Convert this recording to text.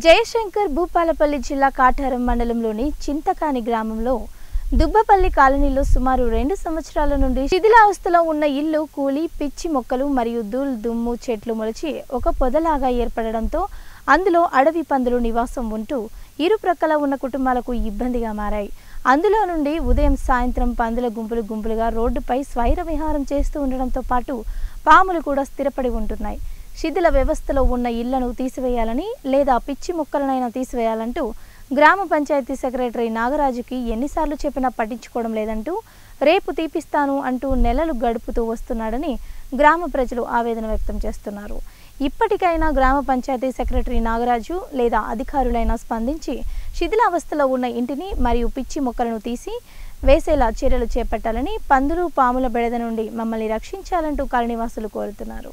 జయశంకర్ భూపాలపల్లి జిల్లా కాటారం మండలంలోని చింతకాని గ్రామంలో దుబ్బపల్లి కాలనీలో సుమారు రెండు సంవత్సరాల నుండి శిథిలావస్థలో ఉన్న ఇల్లు కూలి పిచ్చి మొక్కలు మరియు ధూళ్ దుమ్ము చెట్లు మొలిచి ఒక పొదలాగా ఏర్పడడంతో అందులో అడవి పందులు నివాసం ఉంటూ ఇరు ప్రక్కల ఉన్న కుటుంబాలకు ఇబ్బందిగా మారాయి. అందులో నుండి ఉదయం సాయంత్రం పందుల గుంపులు గుంపులుగా రోడ్డుపై స్వైర విహారం చేస్తూ ఉండడంతో పాటు పాములు కూడా స్థిరపడి ఉంటున్నాయి. శిథిల వ్యవస్థలో ఉన్న ఇళ్ళను తీసివేయాలని లేదా పిచ్చి మొక్కలనైనా తీసివేయాలంటూ గ్రామ పంచాయతీ సెక్రటరీ నాగరాజుకి ఎన్నిసార్లు చెప్పినా పట్టించుకోవడం లేదంటూ రేపు తీపిస్తాను అంటూ నెలలు గడుపుతూ వస్తున్నాడని గ్రామ ప్రజలు ఆవేదన వ్యక్తం చేస్తున్నారు. ఇప్పటికైనా గ్రామ పంచాయతీ సెక్రటరీ నాగరాజు లేదా అధికారులైనా స్పందించి శిథిలావస్థలో ఉన్న ఇంటిని మరియు పిచ్చి మొక్కలను తీసి వేసేలా చర్యలు చేపట్టాలని పందులు పాముల బెడద నుండి మమ్మల్ని రక్షించాలంటూ కాలనీవాసులు కోరుతున్నారు.